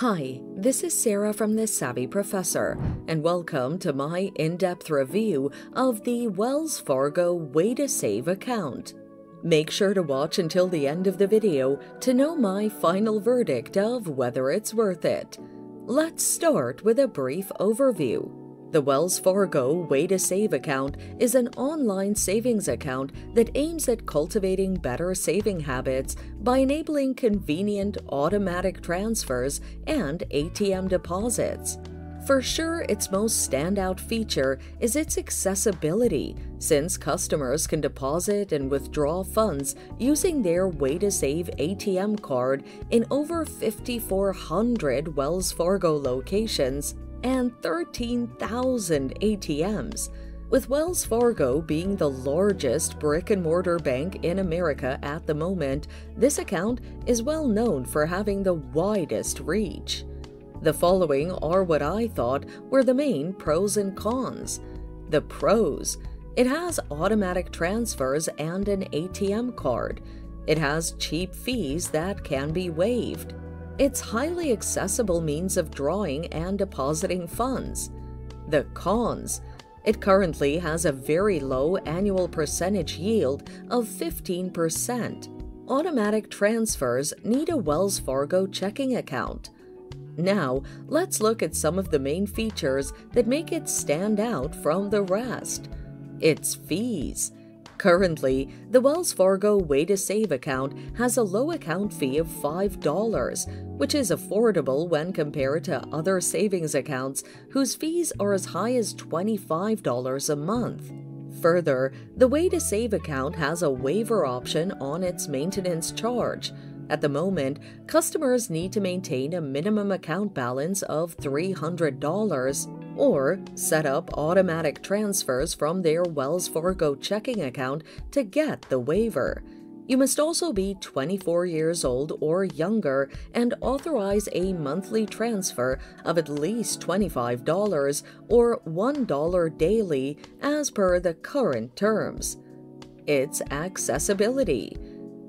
Hi, this is Sarah from The Savvy Professor, and welcome to my in depth review of the Wells Fargo Way2Save account. Make sure to watch until the end of the video to know my final verdict of whether it's worth it. Let's start with a brief overview. The Wells Fargo Way2Save account is an online savings account that aims at cultivating better saving habits by enabling convenient automatic transfers and ATM deposits. For sure, its most standout feature is its accessibility, since customers can deposit and withdraw funds using their Way2Save ATM card in over 5,400 Wells Fargo locations and 13,000 ATMs, with Wells Fargo being the largest brick and mortar bank in America at the moment, this account is well known for having the widest reach. The following are what I thought were the main pros and cons. The pros it has automatic transfers and an ATM card. It has cheap fees that can be waived. It's highly accessible means of drawing and depositing funds. The cons it currently has a very low annual percentage yield of 15%. Automatic transfers need a Wells Fargo checking account. Now, let's look at some of the main features that make it stand out from the rest. Its fees. Currently, the Wells Fargo Way2Save account has a low account fee of $5, which is affordable when compared to other savings accounts whose fees are as high as $25 a month. Further, the Way2Save account has a waiver option on its maintenance charge. At the moment, customers need to maintain a minimum account balance of $300 or set up automatic transfers from their Wells Fargo checking account to get the waiver. You must also be 24 years old or younger and authorize a monthly transfer of at least $25 or $1 daily as per the current terms. It's accessibility.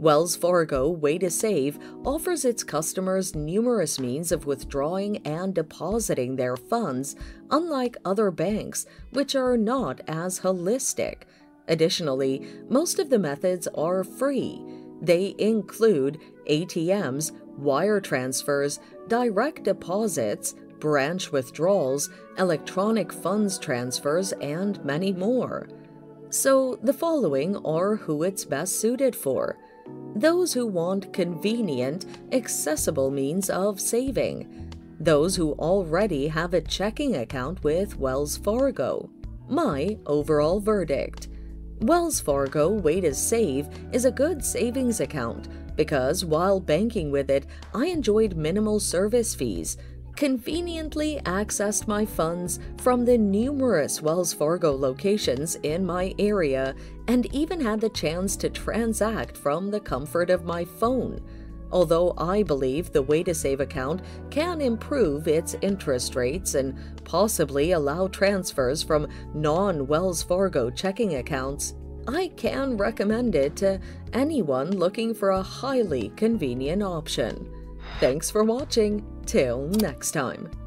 Wells Fargo Way2Save offers its customers numerous means of withdrawing and depositing their funds, unlike other banks, which are not as holistic. Additionally, most of the methods are free. They include ATMs, wire transfers, direct deposits, branch withdrawals, electronic funds transfers, and many more. So, the following are who it's best suited for those who want convenient, accessible means of saving, those who already have a checking account with Wells Fargo. My overall verdict. Wells Fargo Way2Save is a good savings account because while banking with it, I enjoyed minimal service fees conveniently accessed my funds from the numerous Wells Fargo locations in my area and even had the chance to transact from the comfort of my phone. Although I believe the Way2Save account can improve its interest rates and possibly allow transfers from non Wells Fargo checking accounts, I can recommend it to anyone looking for a highly convenient option. Thanks for watching. Till next time.